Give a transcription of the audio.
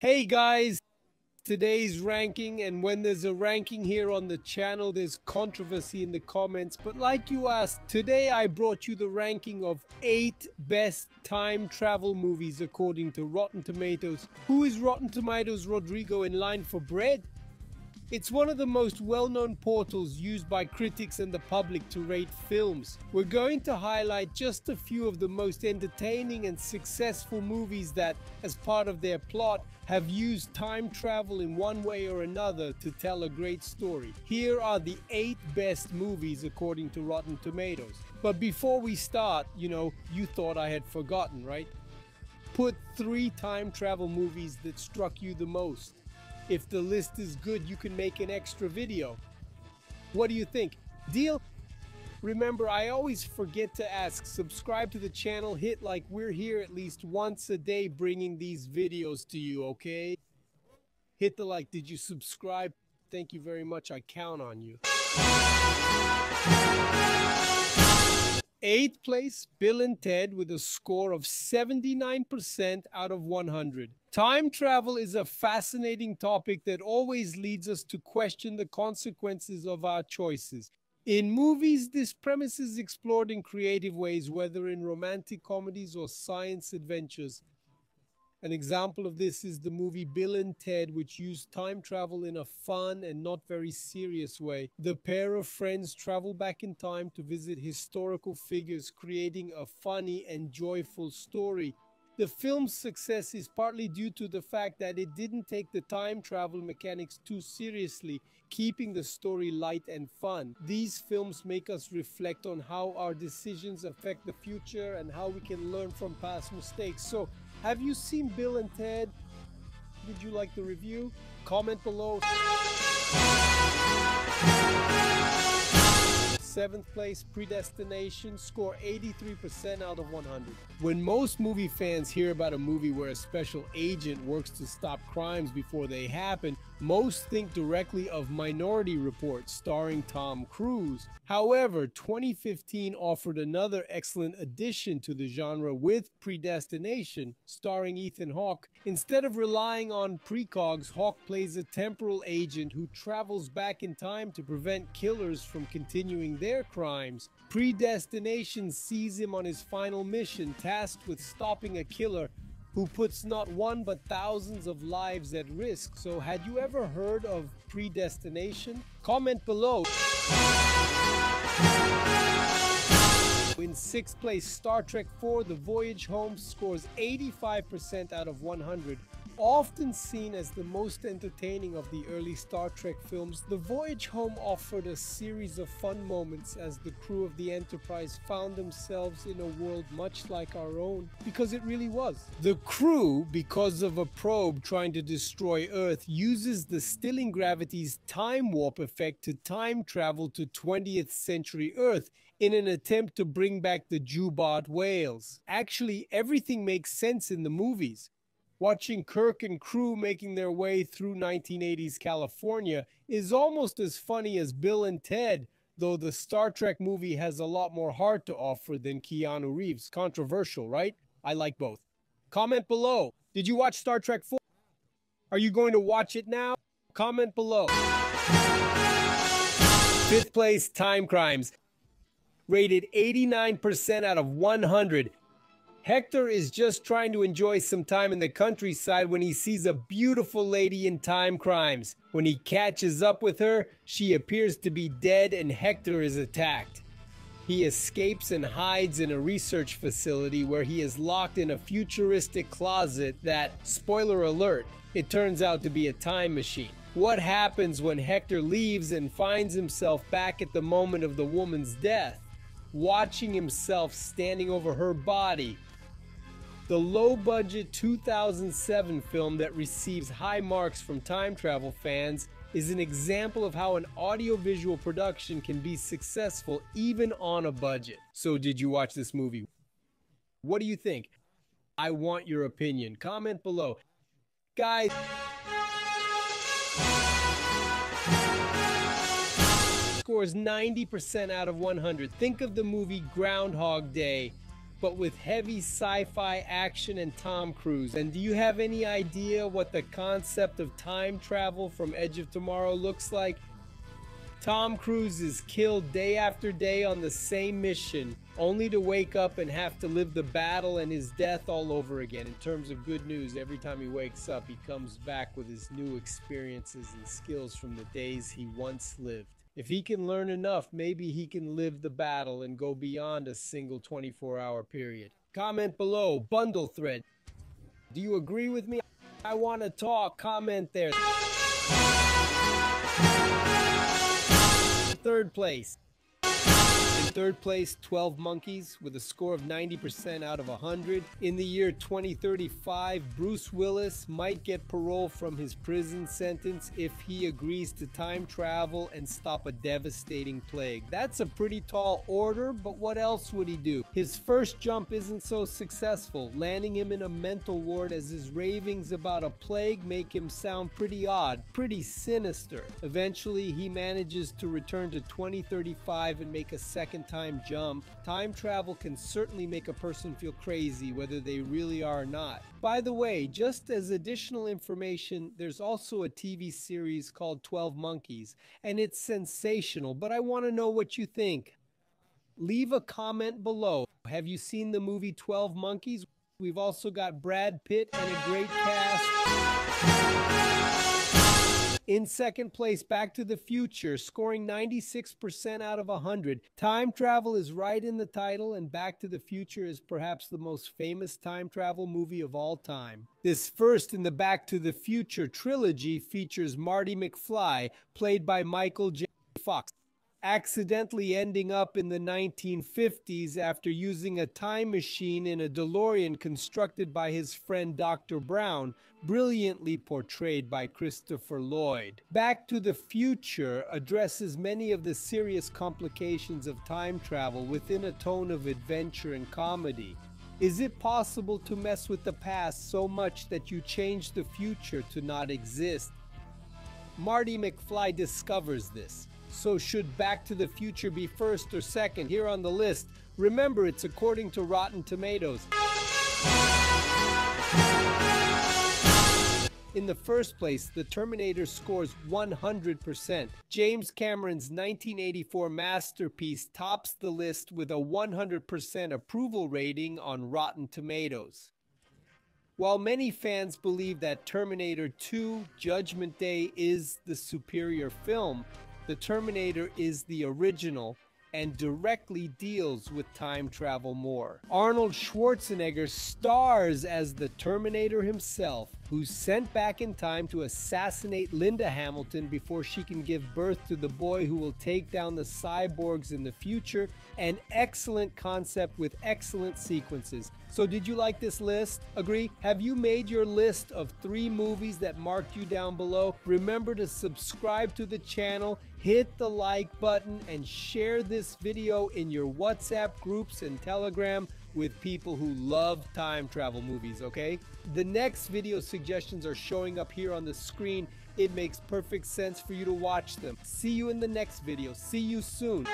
Hey guys, today's ranking, and when there's a ranking here on the channel, there's controversy in the comments. But like you asked, today I brought you the ranking of eight best time travel movies according to Rotten Tomatoes. Who is Rotten Tomatoes Rodrigo in line for bread? It's one of the most well-known portals used by critics and the public to rate films. We're going to highlight just a few of the most entertaining and successful movies that, as part of their plot, have used time travel in one way or another to tell a great story. Here are the 8 best movies according to Rotten Tomatoes. But before we start, you know, you thought I had forgotten, right? Put 3 time travel movies that struck you the most. If the list is good, you can make an extra video. What do you think? Deal? Remember, I always forget to ask, subscribe to the channel, hit like we're here at least once a day bringing these videos to you, okay? Hit the like. Did you subscribe? Thank you very much. I count on you. Eighth place, Bill and Ted with a score of 79% out of 100. Time travel is a fascinating topic that always leads us to question the consequences of our choices. In movies, this premise is explored in creative ways, whether in romantic comedies or science adventures. An example of this is the movie Bill and Ted, which used time travel in a fun and not very serious way. The pair of friends travel back in time to visit historical figures, creating a funny and joyful story. The film's success is partly due to the fact that it didn't take the time travel mechanics too seriously, keeping the story light and fun. These films make us reflect on how our decisions affect the future and how we can learn from past mistakes. So, have you seen Bill and Ted? Did you like the review? Comment below. Seventh place, Predestination, score 83% out of 100. When most movie fans hear about a movie where a special agent works to stop crimes before they happen, most think directly of Minority Report starring Tom Cruise. However, 2015 offered another excellent addition to the genre with Predestination, starring Ethan Hawke. Instead of relying on precogs, Hawke plays a temporal agent who travels back in time to prevent killers from continuing their crimes. Predestination sees him on his final mission, tasked with stopping a killer who puts not one but thousands of lives at risk. So, had you ever heard of predestination? Comment below. In sixth place, Star Trek IV The Voyage Home scores 85% out of 100 Often seen as the most entertaining of the early Star Trek films, The Voyage Home offered a series of fun moments as the crew of the Enterprise found themselves in a world much like our own, because it really was. The crew, because of a probe trying to destroy Earth, uses the Stilling Gravity's time warp effect to time travel to 20th century Earth in an attempt to bring back the Jubaat whales. Actually, everything makes sense in the movies. Watching Kirk and crew making their way through 1980s California is almost as funny as Bill and Ted, though the Star Trek movie has a lot more heart to offer than Keanu Reeves. Controversial, right? I like both. Comment below. Did you watch Star Trek 4? Are you going to watch it now? Comment below. Fifth place, Timecrimes. Rated 89% out of 100. Hector is just trying to enjoy some time in the countryside when he sees a beautiful lady in Timecrimes. When he catches up with her, she appears to be dead and Hector is attacked. He escapes and hides in a research facility where he is locked in a futuristic closet that, spoiler alert, it turns out to be a time machine. What happens when Hector leaves and finds himself back at the moment of the woman's death? Watching himself standing over her body the low budget 2007 film that receives high marks from time travel fans is an example of how an audiovisual production can be successful even on a budget. So, did you watch this movie? What do you think? I want your opinion. Comment below. Guys, scores 90% out of 100. Think of the movie Groundhog Day but with heavy sci-fi action and Tom Cruise. And do you have any idea what the concept of time travel from Edge of Tomorrow looks like? Tom Cruise is killed day after day on the same mission, only to wake up and have to live the battle and his death all over again. In terms of good news, every time he wakes up, he comes back with his new experiences and skills from the days he once lived. If he can learn enough, maybe he can live the battle and go beyond a single 24 hour period. Comment below, bundle thread. Do you agree with me? I want to talk. Comment there. Third place. Third place, 12 Monkeys with a score of 90% out of 100. In the year 2035, Bruce Willis might get parole from his prison sentence if he agrees to time travel and stop a devastating plague. That's a pretty tall order, but what else would he do? His first jump isn't so successful, landing him in a mental ward as his ravings about a plague make him sound pretty odd, pretty sinister. Eventually, he manages to return to 2035 and make a second time jump, time travel can certainly make a person feel crazy whether they really are or not. By the way, just as additional information, there's also a TV series called 12 Monkeys, and it's sensational, but I want to know what you think. Leave a comment below. Have you seen the movie 12 Monkeys? We've also got Brad Pitt and a great cast. In second place, Back to the Future, scoring 96% out of 100. Time travel is right in the title, and Back to the Future is perhaps the most famous time travel movie of all time. This first in the Back to the Future trilogy features Marty McFly, played by Michael J. Fox accidentally ending up in the 1950s after using a time machine in a DeLorean constructed by his friend Dr. Brown, brilliantly portrayed by Christopher Lloyd. Back to the Future addresses many of the serious complications of time travel within a tone of adventure and comedy. Is it possible to mess with the past so much that you change the future to not exist? Marty McFly discovers this. So should Back to the Future be first or second here on the list? Remember, it's according to Rotten Tomatoes. In the first place, The Terminator scores 100%. James Cameron's 1984 masterpiece tops the list with a 100% approval rating on Rotten Tomatoes. While many fans believe that Terminator 2 Judgment Day is the superior film, the Terminator is the original and directly deals with time travel more. Arnold Schwarzenegger stars as the Terminator himself who's sent back in time to assassinate Linda Hamilton before she can give birth to the boy who will take down the cyborgs in the future. An excellent concept with excellent sequences. So, did you like this list? Agree? Have you made your list of three movies that marked you down below? Remember to subscribe to the channel, hit the like button, and share this video in your WhatsApp groups and Telegram with people who love time travel movies, okay? The next video suggestions are showing up here on the screen. It makes perfect sense for you to watch them. See you in the next video. See you soon.